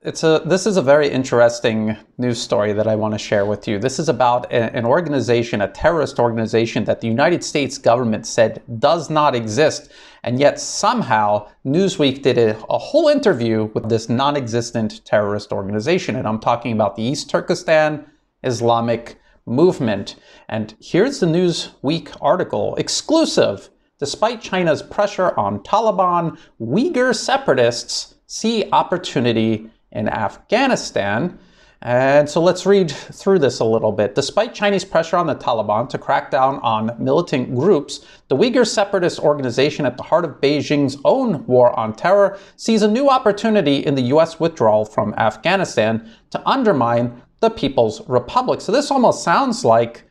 It's a this is a very interesting news story that I want to share with you. This is about a, an organization, a terrorist organization that the United States government said does not exist, and yet somehow Newsweek did a, a whole interview with this non-existent terrorist organization, and I'm talking about the East Turkestan Islamic Movement. And here's the Newsweek article, exclusive. Despite China's pressure on Taliban, Uyghur separatists see opportunity in Afghanistan. And so let's read through this a little bit. Despite Chinese pressure on the Taliban to crack down on militant groups, the Uyghur separatist organization at the heart of Beijing's own war on terror sees a new opportunity in the U.S. withdrawal from Afghanistan to undermine the People's Republic. So this almost sounds like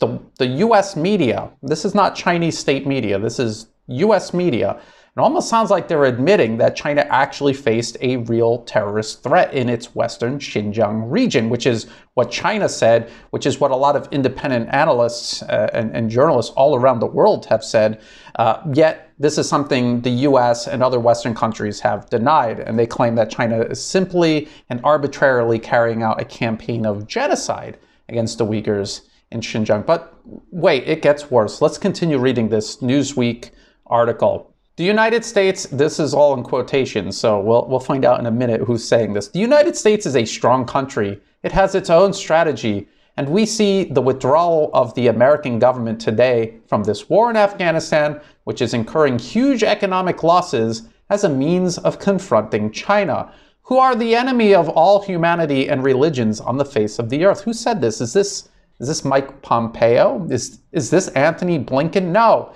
the, the US media. This is not Chinese state media, this is US media it almost sounds like they're admitting that China actually faced a real terrorist threat in its western Xinjiang region, which is what China said, which is what a lot of independent analysts uh, and, and, journalists all around the world have said. Uh, yet, this is something the US and other Western countries have denied, and they claim that China is simply and arbitrarily carrying out a campaign of genocide against the Uyghurs in Xinjiang. But wait, it gets worse. Let's continue reading this Newsweek article. The United States, this is all in quotations, so we'll, we'll find out in a minute who's saying this. The United States is a strong country. It has its own strategy, and we see the withdrawal of the American government today from this war in Afghanistan, which is incurring huge economic losses, as a means of confronting China, who are the enemy of all humanity and religions on the face of the earth. Who said this? Is this is this Mike Pompeo? Is is this Antony Blinken? No.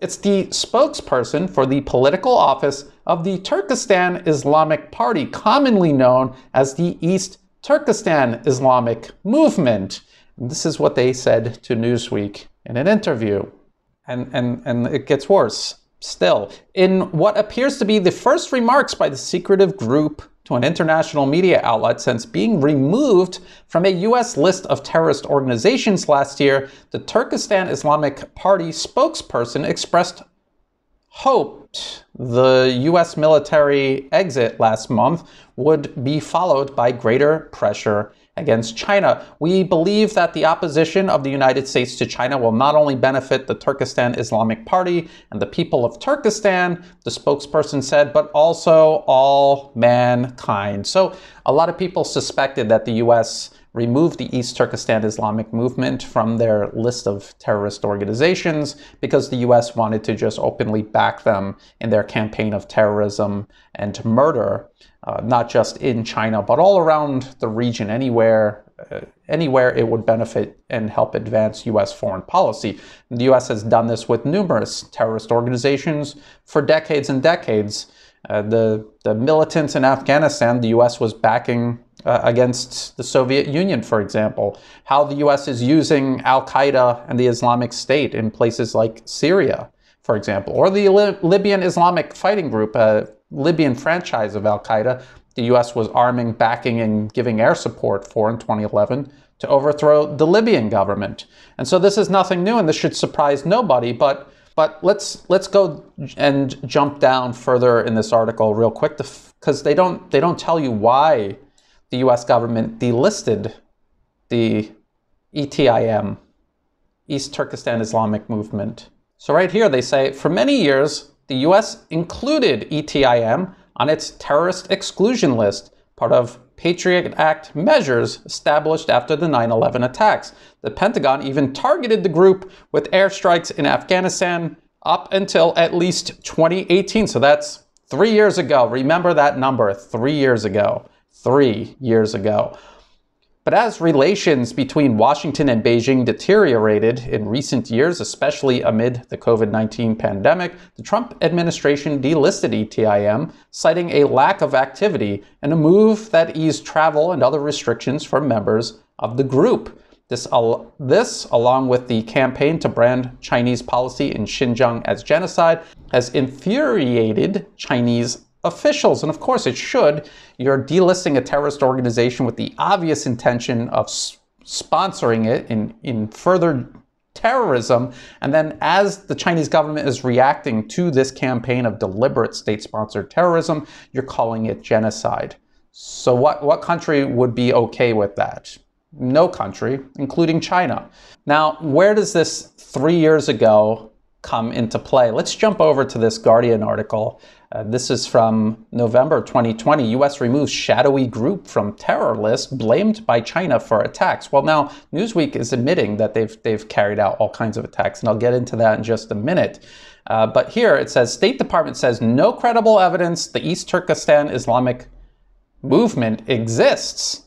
It's the spokesperson for the political office of the Turkestan Islamic Party, commonly known as the East Turkestan Islamic Movement. And this is what they said to Newsweek in an interview. And, and, and it gets worse still. In what appears to be the first remarks by the secretive group to an international media outlet since being removed from a U.S. list of terrorist organizations last year, the Turkestan Islamic Party spokesperson expressed hope the U.S. military exit last month would be followed by greater pressure against China. We believe that the opposition of the United States to China will not only benefit the Turkestan Islamic Party and the people of Turkestan, the spokesperson said, but also all mankind. So a lot of people suspected that the U.S. removed the East Turkestan Islamic movement from their list of terrorist organizations because the US wanted to just openly back them in their campaign of terrorism and murder uh, not just in China, but all around the region, anywhere, uh, anywhere it would benefit and help advance U.S. foreign policy. The U.S. has done this with numerous terrorist organizations for decades and decades. Uh, the, the militants in Afghanistan, the U.S. was backing uh, against the Soviet Union, for example. How the U.S. is using Al Qaeda and the Islamic State in places like Syria, for example, or the Libyan Islamic Fighting Group a Libyan franchise of Al Qaeda, the U.S. was arming, backing, and giving air support for in 2011 to overthrow the Libyan government. And so this is nothing new, and this should surprise nobody. But but let's let's go and jump down further in this article real quick, because they don't they don't tell you why the U.S. government delisted the ETIM, East Turkestan Islamic Movement. So right here they say for many years the US included ETIM on its terrorist exclusion list, part of Patriot Act measures established after the 9 11 attacks. The Pentagon even targeted the group with airstrikes in Afghanistan up until at least 2018. So that's three years ago. Remember that number three years ago. Three years ago. But as relations between Washington and Beijing deteriorated in recent years, especially amid the COVID 19 pandemic, the Trump administration delisted ETIM, citing a lack of activity and a move that eased travel and other restrictions for members of the group. This, this, along with the campaign to brand Chinese policy in Xinjiang as genocide, has infuriated Chinese officials. And of course, it should. You're delisting a terrorist organization with the obvious intention of sponsoring it in, in further terrorism. And then, as the Chinese government is reacting to this campaign of deliberate state sponsored terrorism, you're calling it genocide. So what, what country would be okay with that? No country, including China. Now, where does this three years ago come into play? Let's jump over to this Guardian article. Uh, this is from November 2020. US removes shadowy group from terror list blamed by China for attacks. Well, now Newsweek is admitting that they've, they've carried out all kinds of attacks, and I'll get into that in just a minute. Uh, but here it says State Department says no credible evidence the East Turkestan Islamic movement exists.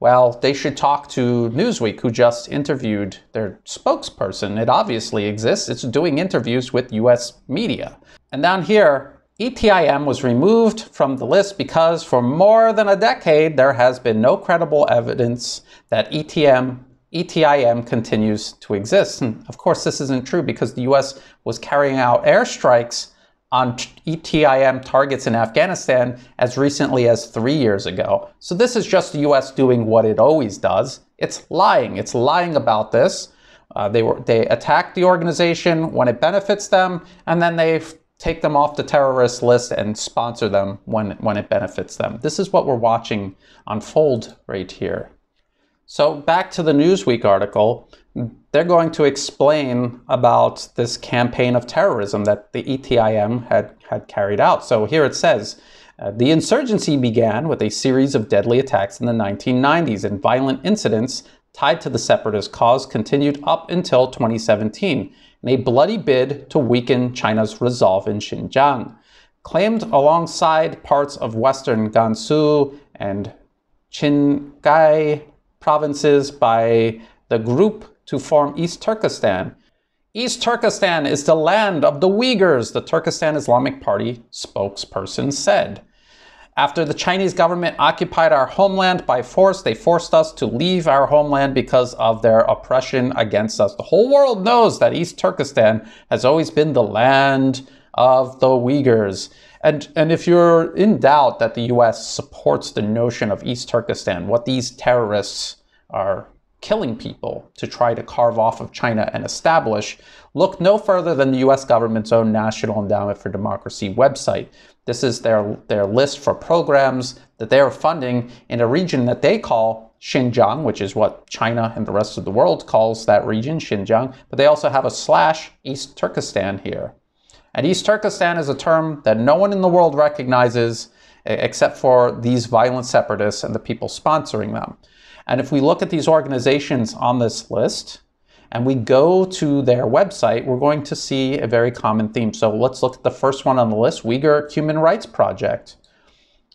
Well, they should talk to Newsweek, who just interviewed their spokesperson. It obviously exists. It's doing interviews with US media. And down here, ETIM was removed from the list because for more than a decade, there has been no credible evidence that ETM ETIM continues to exist. And of course, this isn't true because the US was carrying out airstrikes on ETIM targets in Afghanistan as recently as three years ago. So this is just the US doing what it always does. It's lying. It's lying about this. Uh, they were they attack the organization when it benefits them, and then they take them off the terrorist list and sponsor them when when it benefits them. This is what we're watching unfold right here. So back to the Newsweek article, they're going to explain about this campaign of terrorism that the ETIM had, had carried out. So here it says, uh, the insurgency began with a series of deadly attacks in the 1990s and violent incidents tied to the separatist cause continued up until 2017 in a bloody bid to weaken China's resolve in Xinjiang. Claimed alongside parts of western Gansu and Qinghai provinces by the group to form East Turkestan. East Turkestan is the land of the Uyghurs, the Turkestan Islamic Party spokesperson said. After the Chinese government occupied our homeland by force, they forced us to leave our homeland because of their oppression against us. The whole world knows that East Turkestan has always been the land of the Uyghurs. And, and if you're in doubt that the US supports the notion of East Turkestan, what these terrorists are killing people to try to carve off of China and establish, look no further than the US government's own National Endowment for Democracy website. This is their, their list for programs that they are funding in a region that they call Xinjiang, which is what China and the rest of the world calls that region, Xinjiang, but they also have a slash East Turkestan here. And East Turkestan is a term that no one in the world recognizes except for these violent separatists and the people sponsoring them. And if we look at these organizations on this list and we go to their website, we're going to see a very common theme. So let's look at the first one on the list, Uyghur Human Rights Project.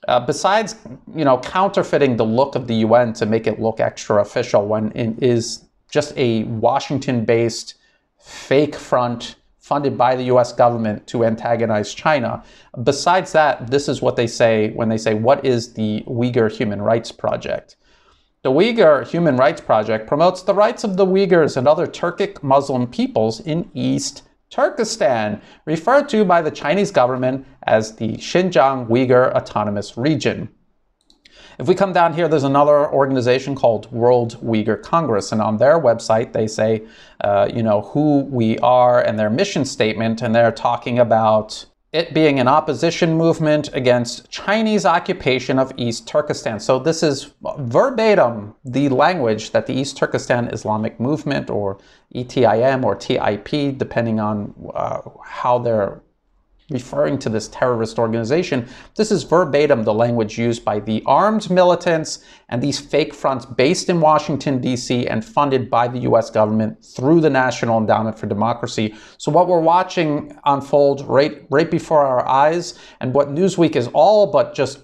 Uh, besides, you know, counterfeiting the look of the UN to make it look extra official when it is just a Washington-based fake front funded by the US government to antagonize China. Besides that, this is what they say when they say, what is the Uyghur Human Rights Project? The Uyghur Human Rights Project promotes the rights of the Uyghurs and other Turkic Muslim peoples in East Turkestan, referred to by the Chinese government as the Xinjiang Uyghur Autonomous Region. If we come down here, there's another organization called World Uyghur Congress, and on their website they say, uh, you know, who we are and their mission statement, and they're talking about it being an opposition movement against Chinese occupation of East Turkestan. So this is verbatim the language that the East Turkestan Islamic Movement or ETIM or TIP, depending on uh, how they're referring to this terrorist organization. This is verbatim the language used by the armed militants and these fake fronts based in Washington, D.C. and funded by the U.S. government through the National Endowment for Democracy. So what we're watching unfold right, right before our eyes and what Newsweek is all but just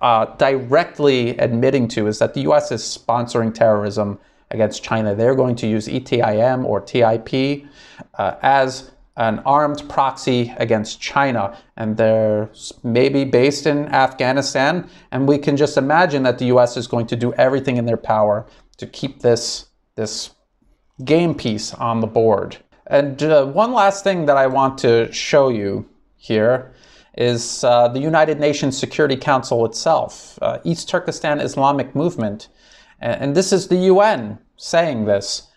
uh, directly admitting to is that the U.S. is sponsoring terrorism against China. They're going to use ETIM or TIP uh, as an armed proxy against China, and they're maybe based in Afghanistan. And we can just imagine that the US is going to do everything in their power to keep this, this game piece on the board. And uh, one last thing that I want to show you here is uh, the United Nations Security Council itself, uh, East Turkestan Islamic Movement. And, and this is the UN saying this.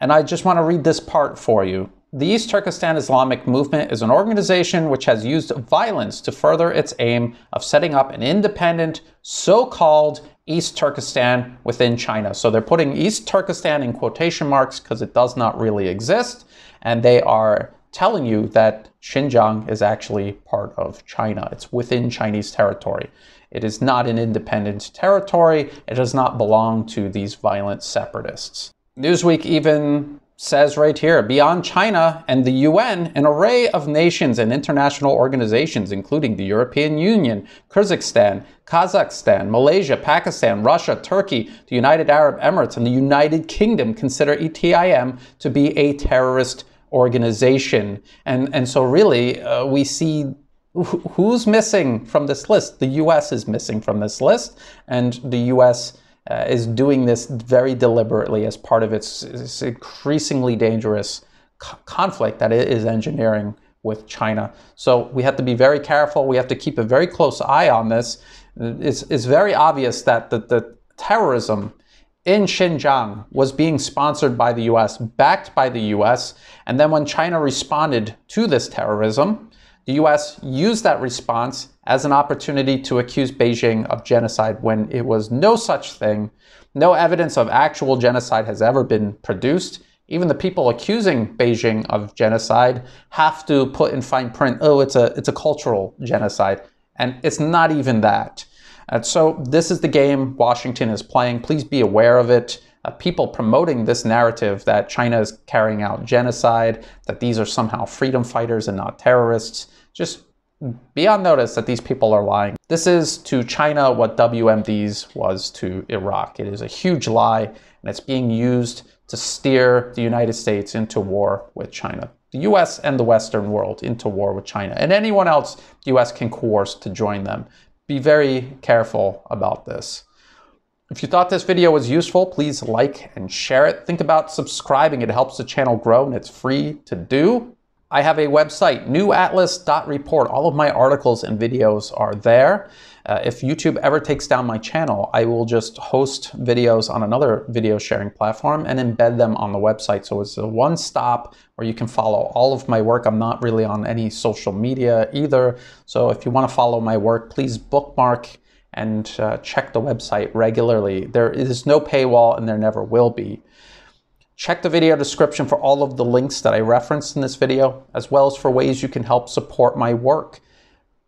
And I just want to read this part for you. The East Turkestan Islamic Movement is an organization which has used violence to further its aim of setting up an independent, so-called East Turkestan within China. So they're putting East Turkestan in quotation marks because it does not really exist. And they are telling you that Xinjiang is actually part of China. It's within Chinese territory. It is not an independent territory. It does not belong to these violent separatists. Newsweek even says right here, beyond China and the UN, an array of nations and international organizations, including the European Union, Kyrgyzstan, Kazakhstan, Malaysia, Pakistan, Russia, Turkey, the United Arab Emirates, and the United Kingdom consider ETIM to be a terrorist organization. And, and so really, uh, we see who's missing from this list? The US is missing from this list, and the US uh, is doing this very deliberately as part of its, its increasingly dangerous co conflict that it is engineering with China. So we have to be very careful. We have to keep a very close eye on this. It's, it's very obvious that the, the terrorism in Xinjiang was being sponsored by the US, backed by the US, and then when China responded to this terrorism, the US used that response as an opportunity to accuse Beijing of genocide when it was no such thing. No evidence of actual genocide has ever been produced. Even the people accusing Beijing of genocide have to put in fine print, oh, it's a, it's a cultural genocide. And it's not even that. And so this is the game Washington is playing. Please be aware of it. Uh, people promoting this narrative that China is carrying out genocide, that these are somehow freedom fighters and not terrorists just be on notice that these people are lying. This is to China what WMDs was to Iraq. It is a huge lie, and it's being used to steer the United States into war with China. The US and the Western world into war with China, and anyone else the US can coerce to join them. Be very careful about this. If you thought this video was useful, please like and share it. Think about subscribing. It helps the channel grow and it's free to do. I have a website, newatlas.report. All of my articles and videos are there. Uh, if YouTube ever takes down my channel, I will just host videos on another video sharing platform and embed them on the website. So it's a one stop where you can follow all of my work. I'm not really on any social media either. So if you want to follow my work, please bookmark and uh, check the website regularly. There is no paywall and there never will be. Check the video description for all of the links that I referenced in this video, as well as for ways you can help support my work.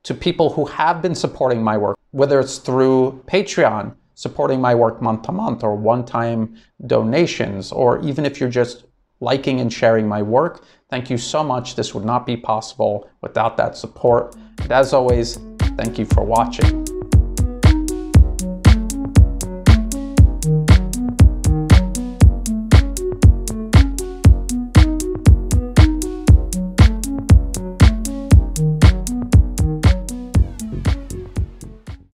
To people who have been supporting my work, whether it's through Patreon, supporting my work month to month, or one-time donations, or even if you're just liking and sharing my work, thank you so much. This would not be possible without that support. And as always, thank you for watching.